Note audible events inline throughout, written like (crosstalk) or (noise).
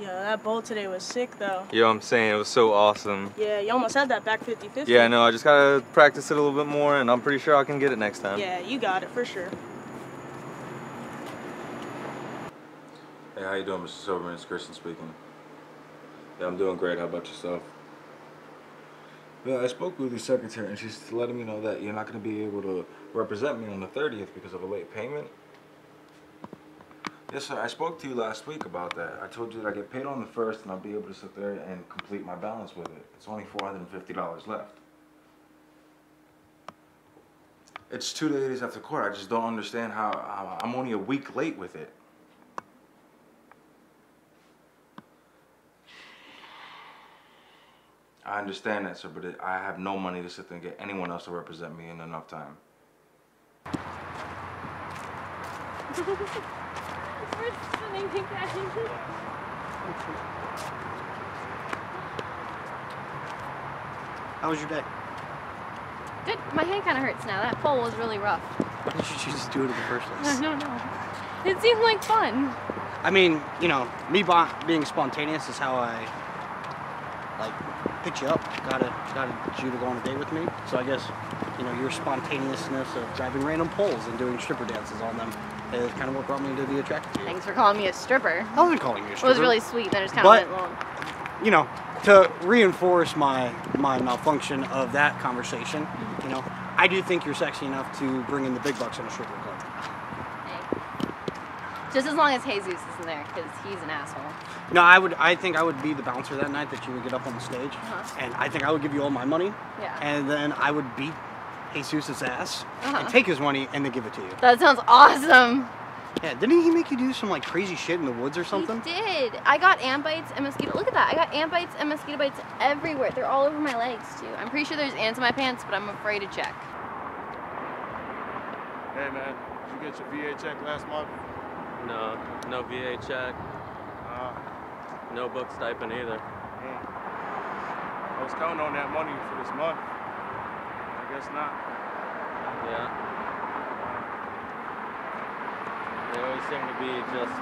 Yeah, that bowl today was sick though. Yo, I'm saying it was so awesome. Yeah, you almost had that back 50-50. Yeah, I know. I just gotta practice it a little bit more, and I'm pretty sure I can get it next time. Yeah, you got it for sure. Hey, how you doing, Mr. Silverman? It's Christian speaking. Yeah, I'm doing great. How about yourself? Yeah, I spoke with your secretary, and she's letting me know that you're not going to be able to represent me on the 30th because of a late payment. Yes, sir. I spoke to you last week about that. I told you that I get paid on the first, and I'll be able to sit there and complete my balance with it. It's only $450 left. It's two days after court. I just don't understand how, I'm only a week late with it. I understand that, sir, but it, I have no money to sit there and get anyone else to represent me in enough time. (laughs) We're swimming again. How was your day? Good. My hand kind of hurts now. That pole was really rough. (laughs) Why did you to do it in the first (laughs) I place? don't know. It seemed like fun. I mean, you know, me being spontaneous is how I like picked you up. Got it, got you to go on a date with me. So I guess, you know, your spontaneousness of driving random poles and doing stripper dances on them is kind of what brought me to to you. Thanks for calling me a stripper. I wasn't calling you a stripper. It was really sweet. Then it just kind But- of went long. you know, to reinforce my my malfunction of that conversation, you know, I do think you're sexy enough to bring in the big bucks in a stripper club. Hey. Just as long as Jesus isn't there, because he's an asshole. No, I would. I think I would be the bouncer that night that you would get up on the stage, Uh-huh. and I think I would give you all my money, Yeah. and then I would beat Jesus' ass Uh-huh. and take his money and then give it to you. That sounds awesome. Yeah, didn't he make you do some like crazy shit in the woods or something? He did. I got ant bites and mosquito. Look at that. I got ant bites and mosquito bites everywhere. They're all over my legs too. I'm pretty sure there's ants in my pants, but I'm afraid to check. Hey man, did you get your VA check last month? No, no VA check, Uh, no book stipend either. mm. I was counting on that money for this month. I guess not. Yeah. Uh, they always seem to be just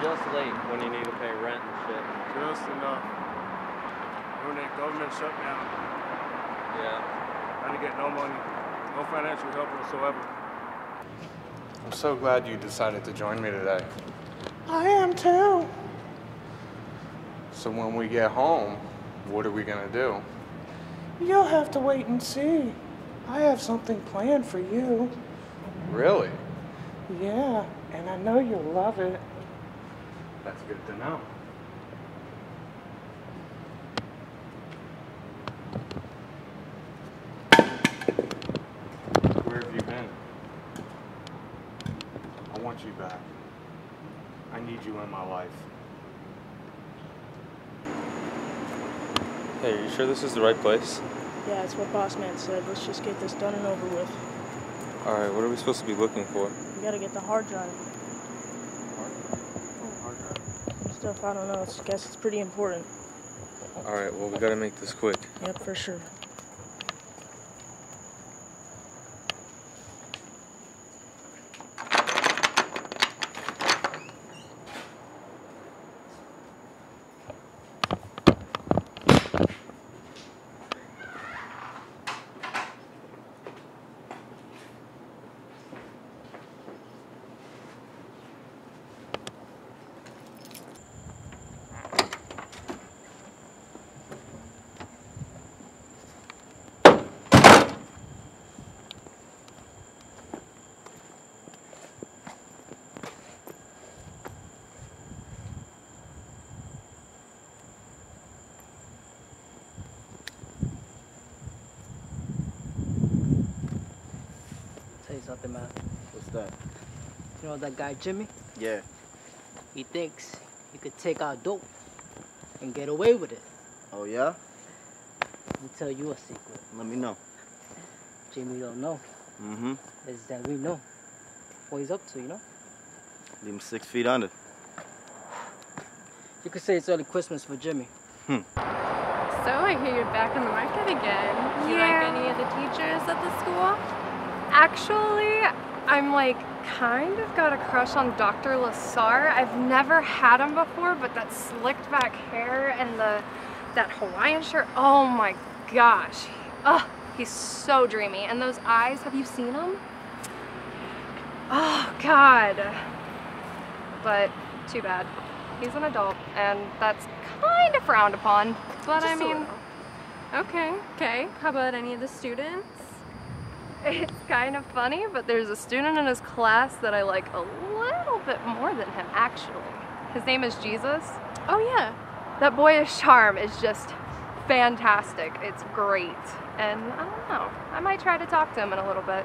just late when you need to pay rent and shit. Just enough. When that government shutdown, Yeah. I didn't get no money, no financial help whatsoever. I'm so glad you decided to join me today. I am too. So when we get home, what are we gonna do? You'll have to wait and see. I have something planned for you. Really? Yeah, and I know you'll love it. That's good to know. Where have you been? I want you back. I need you in my life. Hey, are you sure this is the right place? Yeah, it's what Boss Man said. Let's just get this done and over with. All right, what are we supposed to be looking for? We gotta get the hard drive. Hard drive. Stuff I don't know. I guess it's pretty important. All right, well, we gotta make this quick. Yep, for sure. Something, man. What's that? You know that guy Jimmy? Yeah. He thinks he could take our dope and get away with it. Oh yeah? Let me tell you a secret. Let me know. Jimmy don't know. Mm-hmm. Is that we know what he's up to, you know? Leave him six feet under. You could say it's early Christmas for Jimmy. Hmm. So I hear you're back on the market again. Do you like any of the teachers at the school? Actually, I'm like kind of got a crush on Dr. Lasar. I've never had him before, but that slicked back hair and the that Hawaiian shirt, oh my gosh. Ugh, he's so dreamy. And those eyes, have you seen them? Oh God. But too bad. He's an adult and that's kind of frowned upon. But I Just a mean. Okay, okay. How about any of the students? It's kind of funny, but there's a student in his class that I like a little bit more than him, actually. His name is Jesus. Oh, yeah. That boyish charm is just fantastic. It's great. And I don't know, I might try to talk to him in a little bit.